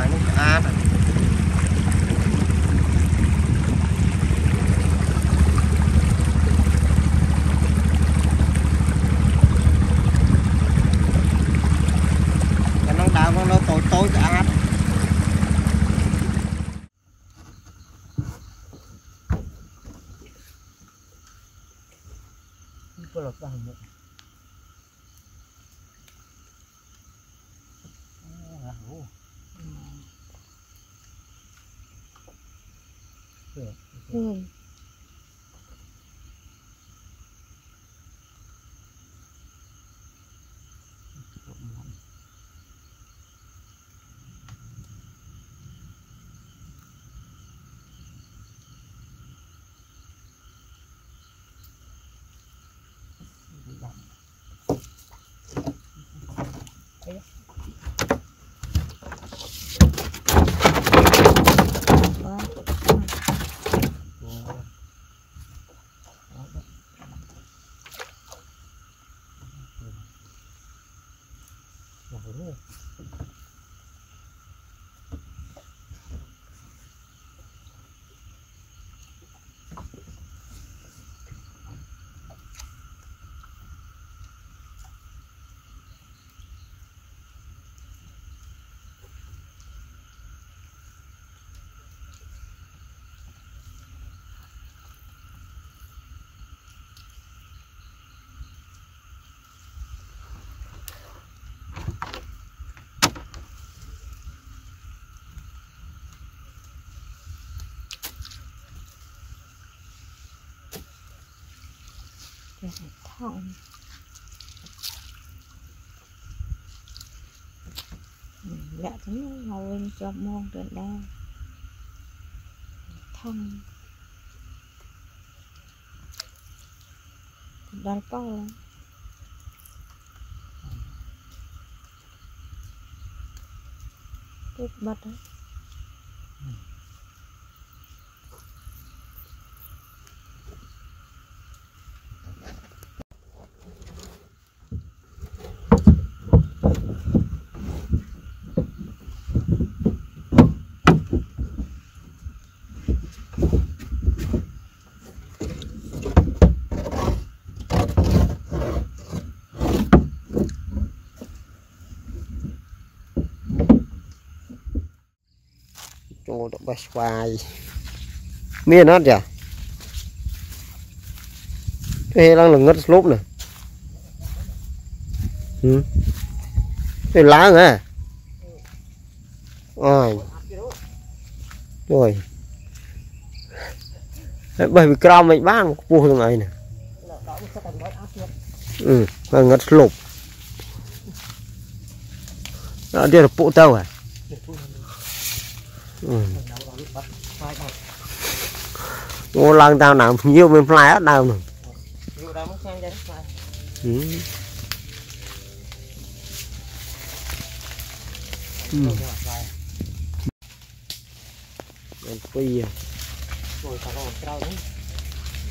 างนี่อาร์ต Yeah. Mm. Ừ. Để thòng dạ chúng ngồi cho môn trên đây thông đoàn to lắm cái bật đấy chỗ đó miên miền hết chả cái đang là ngất lốp này ừ. cái lá nghe ôi rồi. Bởi vì cao mình bán mua thường này này ừ là ngất lốp. Đó, đây là bộ tàu à? Ừ. Ngô lần tao nào nhiều bên fly hết đâu ừ. Ừ. Bên phi à.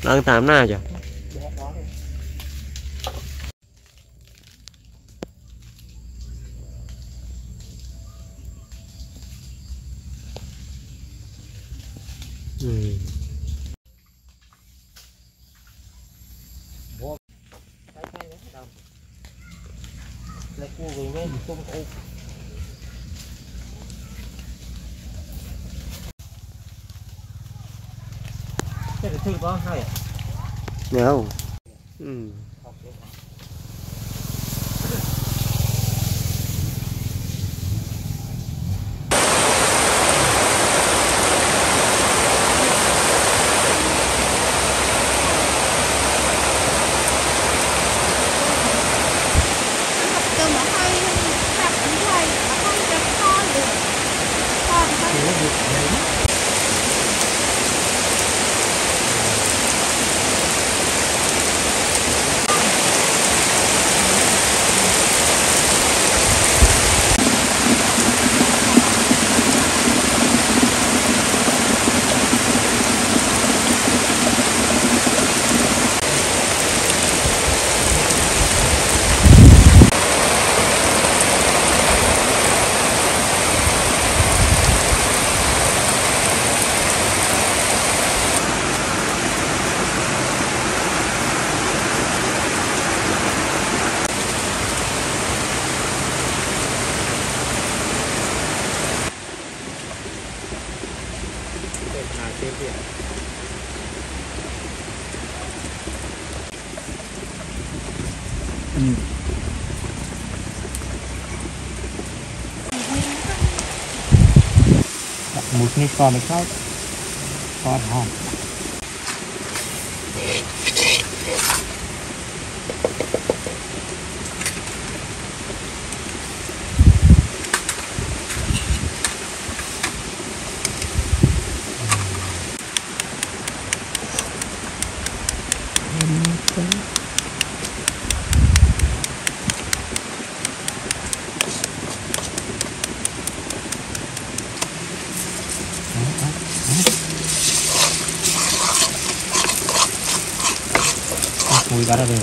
Đang tạm nào chứ ừ. Cái thứ đó hay Đâu. Ừ. Cơm nó hơi sạch như vậy, nó hơi rất to được. Còn không một ní con mới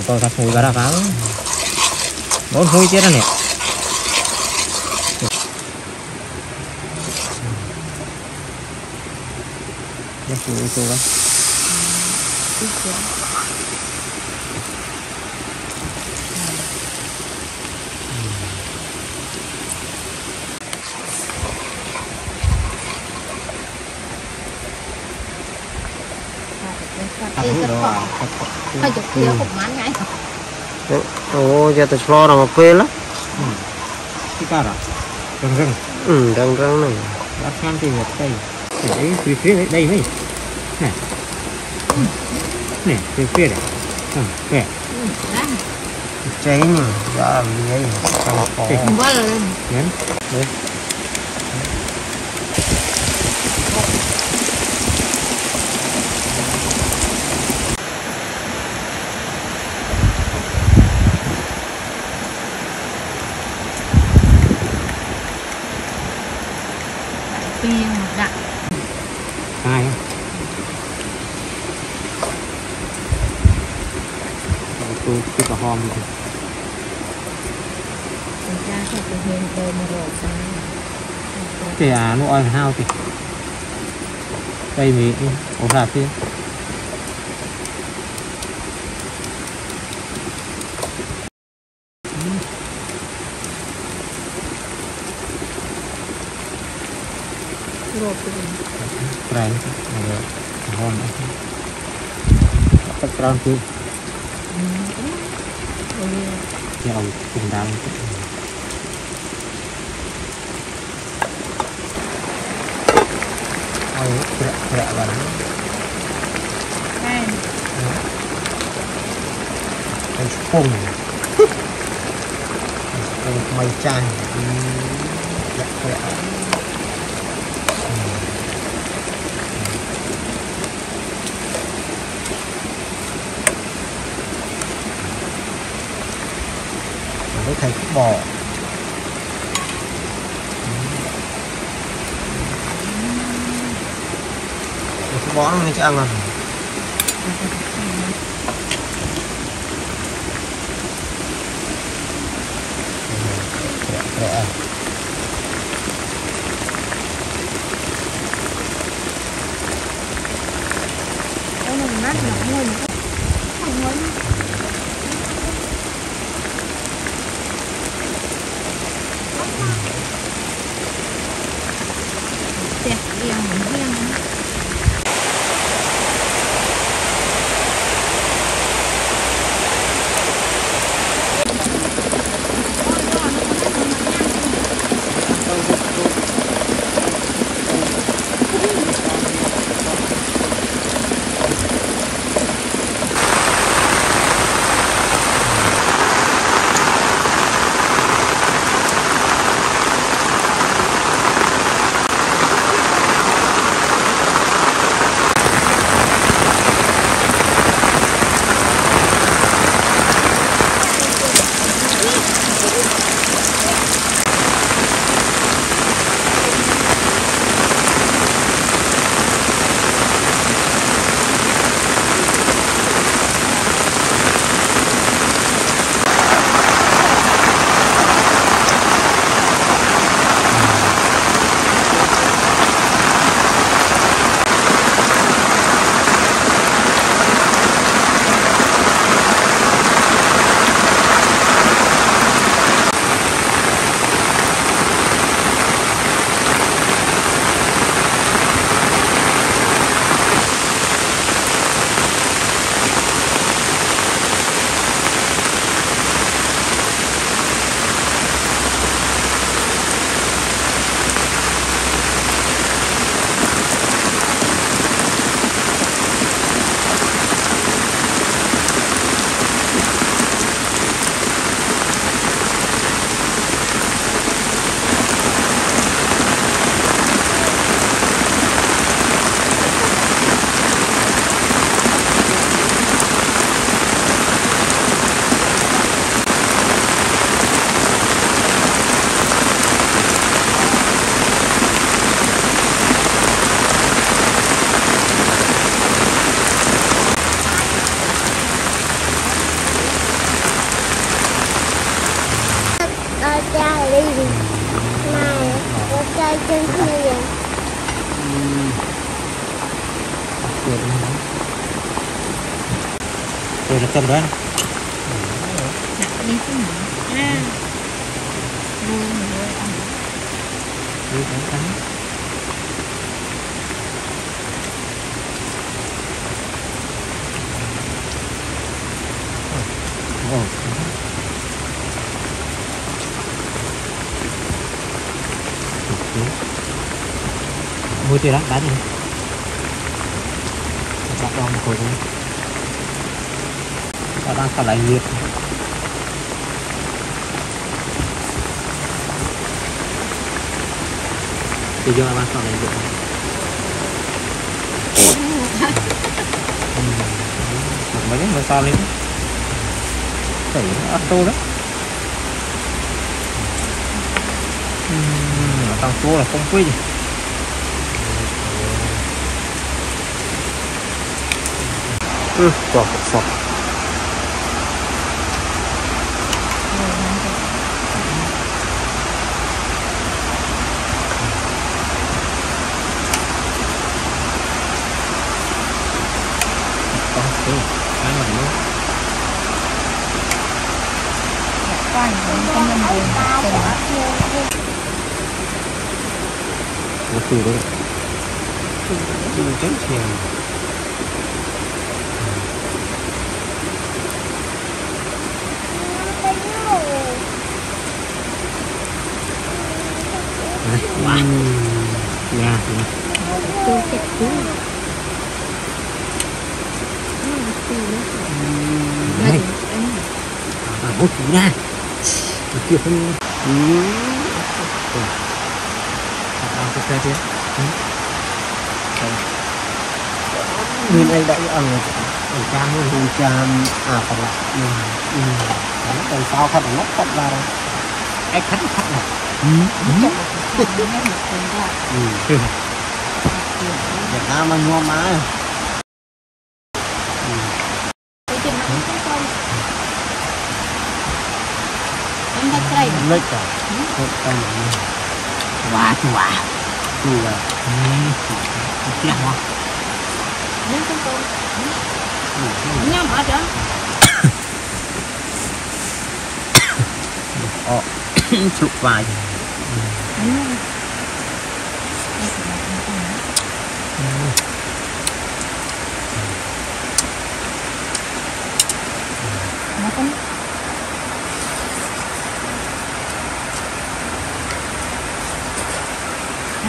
thật mùi gà ra pháo bốn hôi chết rồi nè. Hãy subscribe cho kênh Ghiền Mì Gõ Để không bỏ lỡ những video hấp dẫn Ồ, giờ tôi lo nào mà phê lắm. Cái cá đó. Rừng rừng. Ừ, răng răng này. Đã khăn thì một đây. Đấy, phía phía đấy, đây mấy. này, cái phía phía này. Ừ, cái này, Cháy nhỉ. Dạ này, cái này, Không có. cái này, thì à nó ăn hao thì cây mì ổn là thế Right, I'm going to go. ជាអង្គគំដៅ Ừ, Cái ông cùng Cái phùng. Chan. Dạ, dạ. Với thầy bò. Cái bó nó rồi đó. Đi xuống gì à luôn rồi ăn đi cắn cắn wow mua tiền đó, bán đi. Đặt vào một hồi thôi ta đang lại nhiệt. Thì do bạn còn lại nhiệt. Ừ. Một mấy mà to lên? Tẩy nó tô đó. Nó tăng tô là không quý gì ừ sọt sọc có tô cái mà nữa quan đến con nhân viên tiền nó từ đó chứ chết thiền Đấy, quá nhà thì tôi kịch cú này. À hút chú ra. Chưa không ừ. cái xe kia bên anh đã rồi. Ở trang luôn Hùng chàm à còn lại ừ. Ừ. Còn sao thật nó thật ra đâu cái khánh khánh này. Ừ. Việt Nam anh mua má em đã cây lệch cả. Một tay này quá quá chu là chết quá nhưng con con nhắm ở đó chụp vài. Nó cũng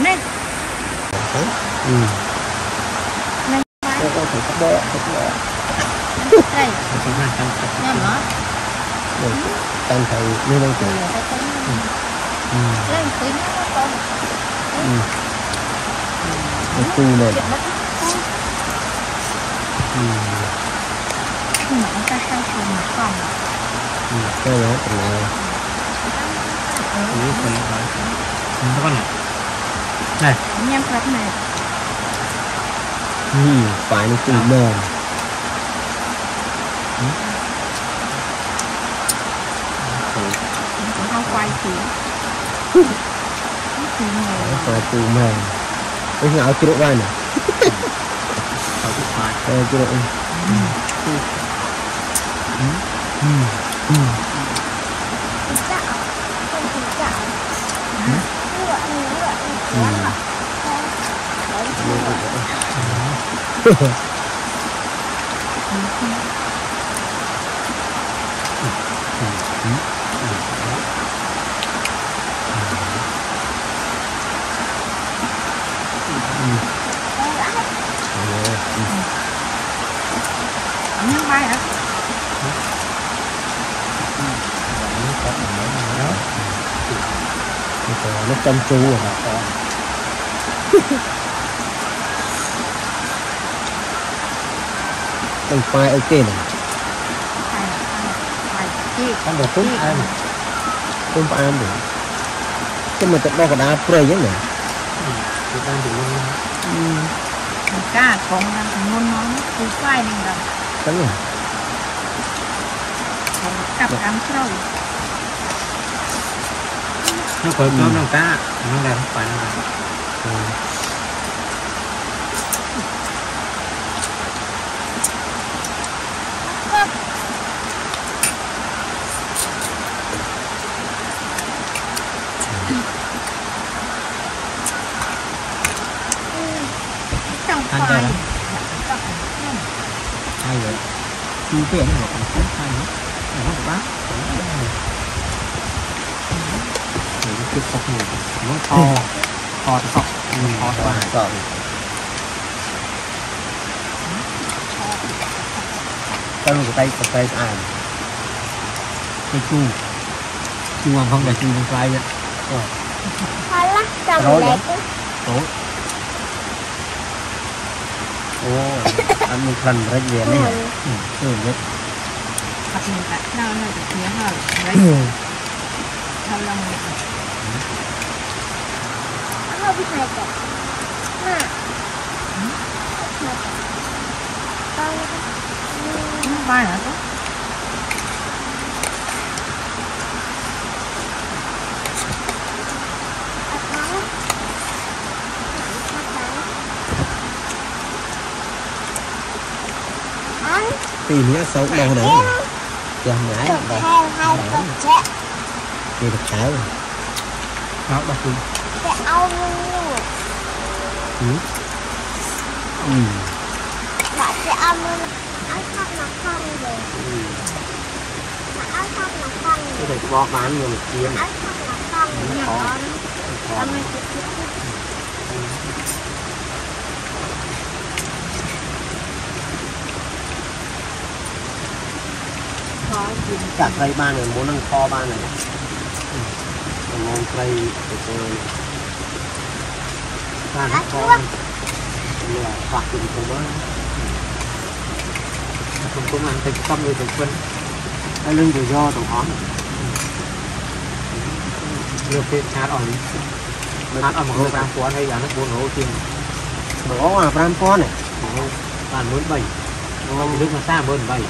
này ừ. này phải Tôi thể cắt bó cắt bó đây. Chúng ta cần nhắm nó rồi tăng thầy như đang là cái ừ. lên tí nó con ừ. cái chu này chuyện nó ừ. mà ông ta sang trường mà còn ừ. cái đó thì là Ủa, phần này các con này. Này nhắm pháp này ừ. phải nó chu mềm. Không quay mềm. Cái ngạo chưa độ vai nè ở kia này hay là hay chi con được cúng ai mà? Không phải ăn được cái mà tận đó có đá prey nhá nè chúng ta chỉ luôn cá con đang còn ngon ngon cứ quay lên rồi cắn rồi còn cặp ăn sâu nó có cơm nó cá nó là không phải là chú về nó còn cái sai nó nó của bác để nó cứ sọc này nó to to sọc mình to to sợ tay của tay của tay à cái chu chu hoàng không là chu con trai vậy rồi kamu lihat. Tuh. Oh, kamu kan berat ya. 응, 응, 같이 먹다. 나는 그냥 하루. 응. 잘라 먹겠다. 하나 비틀었다. 하나. 응? 비틀었다. 빨리. 빨리 하자. ពីរនាក់សោកដងដែរចាស់ណាស់បាទពីទឹកកៅមកបោះពីតែអោមួយអឺបាទតែអោមួយអោខាត់មកខាត់លើអោខាត់មកខាត់លើតែបោះបានយើងគៀមអោខាត់មកខាត់លើអត់មិនគៀម จากไรบ้านเนี่ยโมนั่งคอบ้านเลยมองไกลไปเจอบ้านคอเนี่ยฝากถึงผมว่า không có ăn tay tâm người thành phân ไอ้เรื่องอยู่ย่อตรงอ้อม nhiều cái chát ở chát ở một người tam quán hay là nó buồn hổ tiền บอกว่าปรามก้อนเนี่ย bàn muốn bảy nó nước mà xa bơn bảy